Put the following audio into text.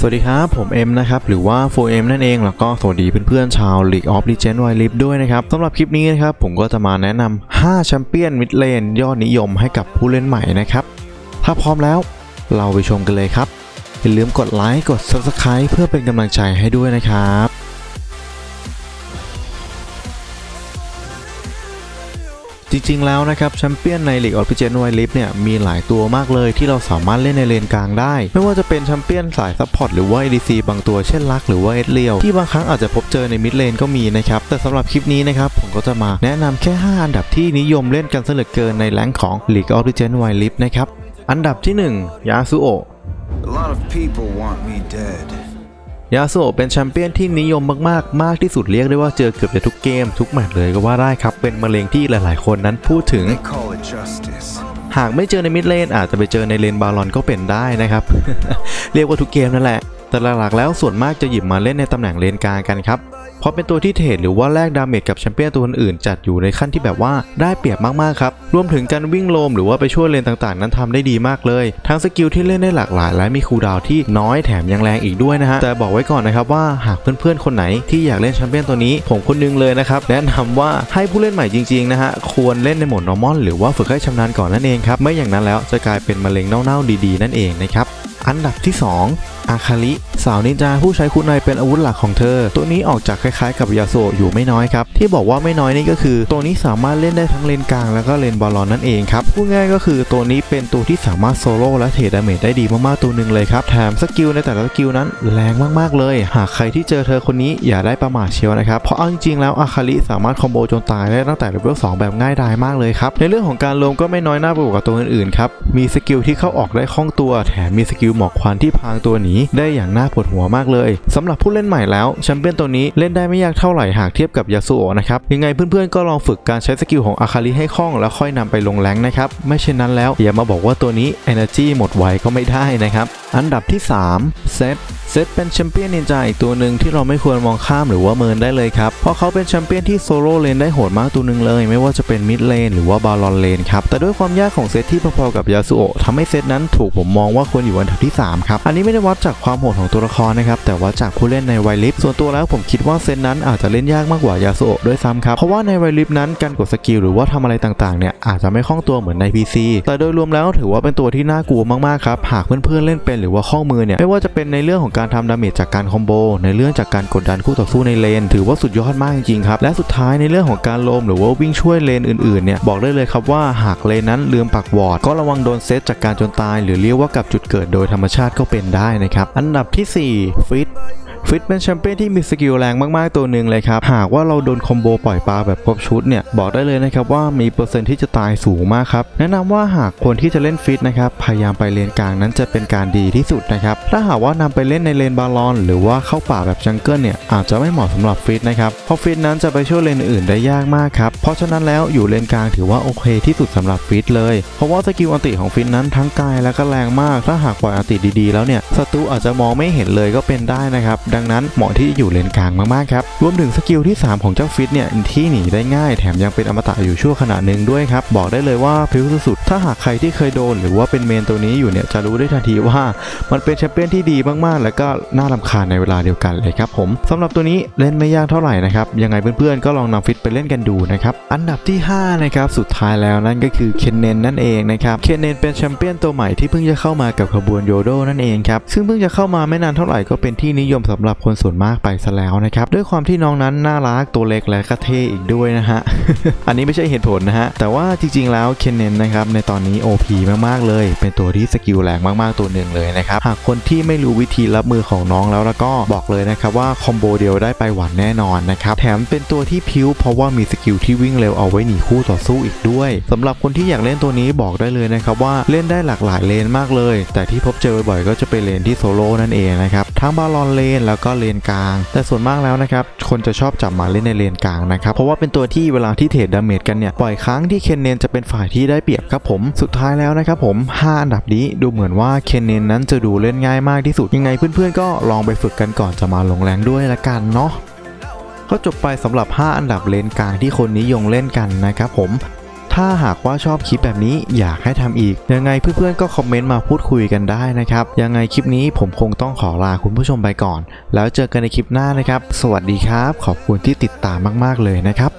สวัสดีครับ ผมเอ็มนะครับ หรือว่า 4M นั่นเอง แล้วก็สวัสดีเพื่อนๆชาว League of Legends Wild Rift ด้วยนะครับสำหรับคลิปนี้นะครับ ผมก็จะมาแนะนำ 5 champion mid lane ยอดนิยมให้กับผู้เล่นใหม่นะครับ ถ้าพร้อมแล้วเราไปชมกันเลยครับ อย่าลืมกดไลค์กด Subscribe เพื่อเป็นกำลังใจให้ด้วยนะครับ จริงๆแล้วนะครับแชมเปี้ยนใน League of Legends Wild Rift เนี่ยมีหลายตัวมากเลยที่เราสามารถเล่นในเลนกลางได้ ไม่ว่าจะเป็นแชมเปี้ยนสาย support หรือว่า ADC บางตัวเช่น Lux หรือว่าเอเลียวที่บางครั้งอาจจะพบเจอใน mid lane ก็มีนะครับ แต่สำหรับคลิปนี้นะครับผมก็จะมาแนะนำแค่ 5 อันดับที่นิยมเล่นกันเหลือเกินใน rank ของ League of Legends Wild Rift นะครับอันดับที่ 1 ยาสุโอ A ยาสุโอะเป็นแชมเปี้ยนที่นิยมมากๆ มากที่สุดเรียกได้ว่าเจอเกือบจะทุกเกมทุกแมตช์เลยก็ว่าได้ครับ เป็นมะเร็งที่หลายๆ คนนั้นพูดถึง They call it justice. หากไม่เจอใน mid lane อาจจะไปเจอใน lane Baron ก็เป็นได้นะครับ เรียกว่าทุกเกมนั่นแหละ แต่หลักๆแล้วส่วนมากจะหยิบมาเล่นในตำแหน่งเลนกลางกันครับ เพราะเป็นตัวที่ trade หรือว่าแลก damage กับแชมเปี้ยนตัวอื่นจัดอยู่ในขั้นที่แบบว่าได้เปรียบมากๆครับ รวมถึงการวิ่ง roam หรือว่าไปช่วยเลนต่างๆ นั้นทำได้ดีมากเลย ทั้ง skill ที่เล่นได้หลากหลาย และมี cooldown ที่น้อยแถมยังแรงอีกด้วยนะฮะ แต่บอกไว้ก่อนนะครับว่าหากเพื่อนๆคนไหนที่อยากเล่นแชมเปี้ยนตัวนี้ ผมคนนึงเลยนะครับแนะนำว่าให้ผู้เล่นใหม่จริงๆนะฮะควรเล่นในโหมด normal หรือว่าฝึกให้ชำนาญก่อนนั่นเองครับไม่อย่างนั้นแล้วจะกลายเป็นมะเร็งเน่าๆดีๆ นั่นเองนะครับอันดับที่สอง Akali สาวนินจาผู้ใช้คุณนายเป็นอาวุธหลักของเธอ ตัวนี้ออกจะคล้ายๆ กับ Yasuo อยู่ไม่น้อยครับ ที่บอกว่าไม่น้อยนี่ก็คือ ตัวนี้สามารถเล่นได้ทั้งเลนกลางแล้วก็ lane Baron นั่นเองครับพูดง่ายก็คือตัวนี้เป็นตัวที่สามารถโซโล่และ trade damage ได้ดีมากๆตัวหนึ่งเลยครับแถม skill ในแต่ละ skill นั้นแรงมากๆเลย หากใครที่เจอเธอคนนี้อย่าได้ประมาทเชียวนะครับเพราะเอาจริงๆแล้ว Akali สามารถ combo จนตายได้ตั้งแต่เลเวล2แบบง่ายดายมากเลยครับในเรื่องของการ roam ก็ไม่น้อยหน้าไปกว่าตัวอื่นๆครับมี skill ที่เข้าออกได้คล่องตัว แถมมี skill หมอกควันที่พรางตัวหนีได้อย่างน่าปวดหัวมากเลยสำหรับผู้เล่นใหม่แล้วแชมเปี้ยนตัวนี้เล่นได้ไม่ยากเท่าไหร่หากเทียบกับ Yasuo นะครับยังไงเพื่อนๆก็ลองฝึกการใช้ skill ของ Akali ให้คล่องแล้วค่อยนำไปลง rank นะครับไม่เช่นนั้นแล้วอย่ามาบอกว่าตัวนี้ Energy หมดไวก็ไม่ได้นะครับอันดับที่3 Zed Zed เป็นแชมเปี้ยนนินจาอีกตัวหนึ่งที่เราไม่ควรมองข้ามหรือว่าเมินได้เลยครับ เพราะเขาเป็นแชมเปี้ยนที่ solo lane ได้โหดมากตัวหนึ่งเลย ไม่ว่าจะเป็น mid lane หรือว่า Baron lane ครับ แต่ด้วยความยากของ Zed ที่พอๆกับ Yasuo ทำให้ Zed นั้นถูกผมมองว่าควรอยู่อันดับที่ 3 ครับ อันนี้ไม่ได้วัดจากความโหดของตัวละครนะครับ แต่วัดจากผู้เล่นใน Wild Rift ส่วนตัวแล้วผมคิดว่า Zed นั้นอาจจะเล่นยากมากกว่า Yasuo ด้วยซ้ำครับ เพราะว่าใน Wild Rift นั้นการกด skill หรือว่าทำอะไรต่างๆเนี่ยอาจจะไม่คล่องตัวเหมือนใน PC แต่โดยรวมแล้วถือว่าเป็นตัวที่น่ากลัวมากๆครับหากเพื่อนๆเล่นเป็นหรือว่าคล่องมือเนี่ยไม่ว่าจะเป็นในเรื่องของการทำ damage จากการ combo ในเรื่องจากการกดดันคู่ต่อสู้ในเลน ถือว่าสุดยอดมากจริงครับ และสุดท้ายในเรื่องของการ roam หรือว่าวิ่งช่วยเลนอื่นๆเนี่ยบอกได้เลยครับว่าหากเลนนั้นลืมปักวอร์ดก็ระวังโดน Zed จัดการจนตาย หรือเรียกว่ากลับจุดเกิดโดยธรรมชาติก็เป็นได้นะครับอันดับที่ 4 Fizz Fizz เป็นแชมเปี้ยนที่มี skill แรงมากๆตัวหนึ่งเลยครับ หากว่าเราโดน combo ปล่อยปลาแบบครบชุดเนี่ย บอกได้เลยนะครับว่ามีเปอร์เซ็นต์ที่จะตายสูงมากครับ แนะนำว่าหากคนที่จะเล่น Fizz นะครับ พยายามไปเลนกลางนั้นจะเป็นการดีที่สุดนะครับ ถ้าหากว่านำไปเล่นใน lane Baron หรือว่าเข้าป่าแบบ jungle เนี่ยอาจจะไม่เหมาะสำหรับ Fizz นะครับ เพราะ Fizz นั้นจะไปช่วยเลนอื่นได้ยากมากครับ เพราะฉะนั้นแล้วอยู่เลนกลางถือว่าโอเคที่สุดสำหรับ Fizz เลย เพราะว่า skill ulti ของ Fizz นั้นทั้งไกลและก็แรงมาก ถ้าหากปล่อย ulti ดีๆ แล้วเนี่ยศัตรูอาจจะมองไม่เห็นเลยก็เป็นได้นะครับดังนั้นเหมาะที่อยู่เลนกลางมากๆครับ รวมถึง skill ที่ 3 ของเจ้า Fizz เนี่ยที่หนีได้ง่ายแถมยังเป็นอมตะอยู่ชั่วขณะหนึ่งด้วยครับ บอกได้เลยว่าพริ้วสุดๆถ้าหากใครที่เคยโดน หรือว่าเป็น main ตัวนี้อยู่เนี่ยจะรู้ได้ทันทีว่ามันเป็นแชมเปี้ยนที่ดีมากๆ แล้วก็น่ารำคาญในเวลาเดียวกันเลยครับผมสำหรับตัวนี้เล่นไม่ยากเท่าไหร่นะครับยังไงเพื่อนๆก็ลองนำฟิตไปเล่นกันดูนะครับอันดับที่5นะครับสุดท้ายแล้วนั่นก็คือเคนเนนนั่นเองนะครับเคนเนนเป็นแชมเปี้ยนตัวใหม่ที่เพิ่งจะเข้ามากับขบวนโยโดนั่นเองครับซึ่งเพิ่งจะเข้ามาไม่นานเท่าไหร่ก็เป็นที่นิยมสำหรับหรับคนส่วนมากไปซะแล้วนะครับด้วยความที่น้องนั้นน่ารักตัวเล็กและก็เท่อีกด้วยนะฮะ อันนี้ไม่ใช่เหตุผลนะฮะ แต่ว่าจริงๆแล้วเคนเนนนะครับในตอนนี้ OP มากๆเลย เป็นตัวที่ skill แรงมากๆตัวหนึ่งเลยนะครับ หากคนที่ไม่รู้วิธีรับมือของน้องแล้วแล้วก็บอกเลยนะครับว่า combo เดียวได้ไปหวานแน่นอนนะครับ แถมเป็นตัวที่พริ้วเพราะว่ามี skill ที่วิ่งเร็วเอาไว้หนีคู่ต่อสู้อีกด้วยสำหรับคนที่อยากเล่นตัวนี้บอกได้เลยนะครับว่าเล่นได้หลากหลายเลนมากเลย แต่ที่พบเจอบ่อยๆก็จะเป็นเลนที่โซโล่นั่นเองนะครับทั้ง Baron lane แล้วก็เลนกลาง แต่ส่วนมากแล้วนะครับ คนจะชอบจับมาเล่นในเลนกลางนะครับ เพราะว่าเป็นตัวที่เวลาที่ trade damage กันเนี่ยบ่อยครั้งที่ Kennen จะเป็นฝ่ายที่ได้เปรียบครับผม สุดท้ายแล้วนะครับผม 5 อันดับนี้ดูเหมือนว่า Kennen นั้นจะดูเล่นง่ายมากที่สุด ยังไงเพื่อนๆก็ลองไปฝึกกันก่อนจะมาลง rank ด้วยละกันเนาะก็จบไปสำหรับ 5 อันดับเลนกลางที่คนนิยมเล่นกันนะครับผม ถ้าหากว่าชอบคลิปแบบนี้อยากให้ทำอีก ยังไงเพื่อนๆก็คอมเมนต์มาพูดคุยกันได้นะครับ ยังไงคลิปนี้ผมคงต้องขอลาคุณผู้ชมไปก่อน แล้วเจอกันในคลิปหน้านะครับ สวัสดีครับ ขอบคุณที่ติดตามมากๆเลยนะครับ